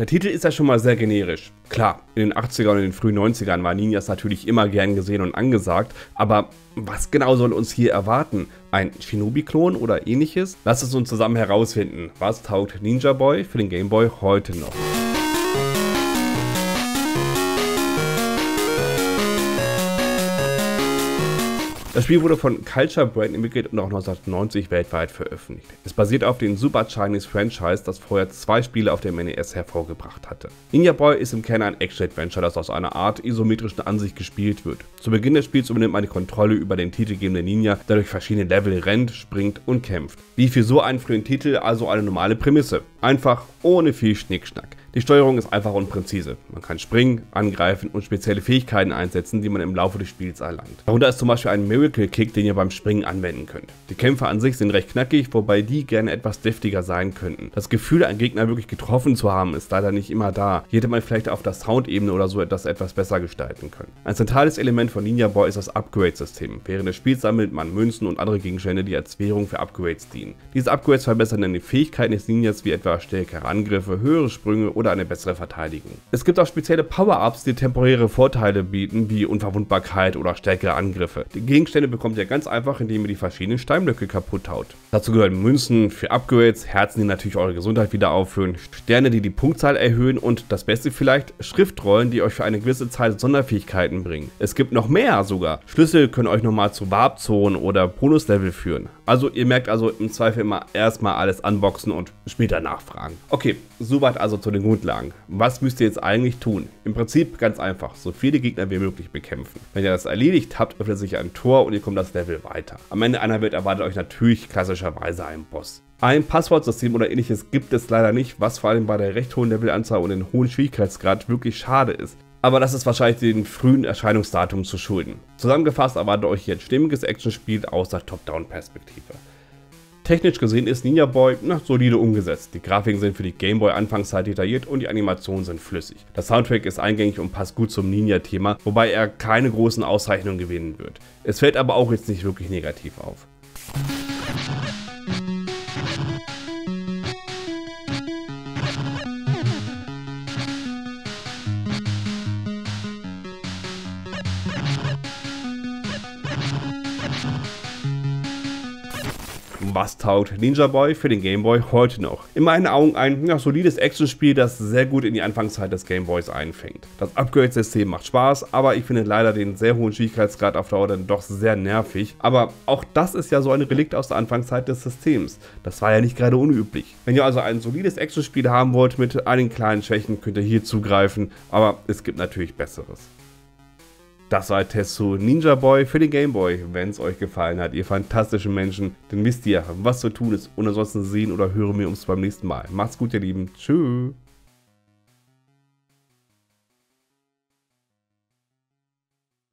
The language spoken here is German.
Der Titel ist ja schon mal sehr generisch. Klar, in den 80ern und in den frühen 90ern war Ninjas natürlich immer gern gesehen und angesagt, aber was genau soll uns hier erwarten? Ein Shinobi-Klon oder ähnliches? Lasst es uns zusammen herausfinden. Was taugt Ninja Boy für den Game Boy heute noch? Das Spiel wurde von Culture Brain entwickelt und auch 1990 weltweit veröffentlicht. Es basiert auf dem Super Chinese Franchise, das vorher zwei Spiele auf dem NES hervorgebracht hatte. Ninja Boy ist im Kern ein Action-Adventure, das aus einer Art isometrischen Ansicht gespielt wird. Zu Beginn des Spiels übernimmt man die Kontrolle über den titelgebenden Ninja, der durch verschiedene Level rennt, springt und kämpft. Wie für so einen frühen Titel also eine normale Prämisse. Einfach ohne viel Schnickschnack. Die Steuerung ist einfach und präzise. Man kann springen, angreifen und spezielle Fähigkeiten einsetzen, die man im Laufe des Spiels erlangt. Darunter ist zum Beispiel ein Miracle Kick, den ihr beim Springen anwenden könnt. Die Kämpfe an sich sind recht knackig, wobei die gerne etwas deftiger sein könnten. Das Gefühl, einen Gegner wirklich getroffen zu haben, ist leider nicht immer da. Hier hätte man vielleicht auf der Soundebene oder so etwas etwas besser gestalten können. Ein zentrales Element von Ninja Boy ist das Upgrade-System. Während des Spiels sammelt man Münzen und andere Gegenstände, die als Währung für Upgrades dienen. Diese Upgrades verbessern dann die Fähigkeiten des Ninjas wie etwa stärkere Angriffe, höhere Sprünge oder eine bessere Verteidigung. Es gibt auch spezielle Power-Ups, die temporäre Vorteile bieten, wie Unverwundbarkeit oder stärkere Angriffe. Die Gegenstände bekommt ihr ganz einfach, indem ihr die verschiedenen Steinblöcke kaputt haut. Dazu gehören Münzen für Upgrades, Herzen, die natürlich eure Gesundheit wieder auffüllen, Sterne, die die Punktzahl erhöhen und das Beste vielleicht, Schriftrollen, die euch für eine gewisse Zeit Sonderfähigkeiten bringen. Es gibt noch mehr sogar. Schlüssel können euch nochmal zu Warpzonen oder Bonuslevel führen. Also ihr merkt also im Zweifel immer erstmal alles unboxen und später nachfragen. Okay, soweit also zu den Grundlagen. Was müsst ihr jetzt eigentlich tun? Im Prinzip ganz einfach, so viele Gegner wie möglich bekämpfen. Wenn ihr das erledigt habt, öffnet sich ein Tor und ihr kommt das Level weiter. Am Ende einer Welt erwartet euch natürlich klassischerweise ein Boss. Ein Passwortsystem oder ähnliches gibt es leider nicht, was vor allem bei der recht hohen Levelanzahl und dem hohen Schwierigkeitsgrad wirklich schade ist aber das ist wahrscheinlich den frühen Erscheinungsdatum zu schulden. Zusammengefasst erwartet euch hier ein stimmiges Actionspiel aus der Top-Down-Perspektive. Technisch gesehen ist Ninja Boy na, solide umgesetzt. Die Grafiken sind für die Game Boy Anfangszeit detailliert und die Animationen sind flüssig. Der Soundtrack ist eingängig und passt gut zum Ninja-Thema, wobei er keine großen Auszeichnungen gewinnen wird. Es fällt aber auch jetzt nicht wirklich negativ auf. Was taugt Ninja Boy für den Game Boy heute noch? In meinen Augen ein ja, solides Actionspiel, das sehr gut in die Anfangszeit des Game Boys einfängt. Das Upgrade-System macht Spaß, aber ich finde leider den sehr hohen Schwierigkeitsgrad auf Dauer dann doch sehr nervig. Aber auch das ist ja so ein Relikt aus der Anfangszeit des Systems. Das war ja nicht gerade unüblich. Wenn ihr also ein solides Actionspiel haben wollt mit einigen kleinen Schwächen, könnt ihr hier zugreifen, aber es gibt natürlich besseres. Das war Test zu Ninja Boy für den Game Boy. Wenn es euch gefallen hat, ihr fantastischen Menschen, dann wisst ihr, was zu tun ist. Und ansonsten sehen oder hören wir uns beim nächsten Mal. Macht's gut, ihr Lieben. Tschüss.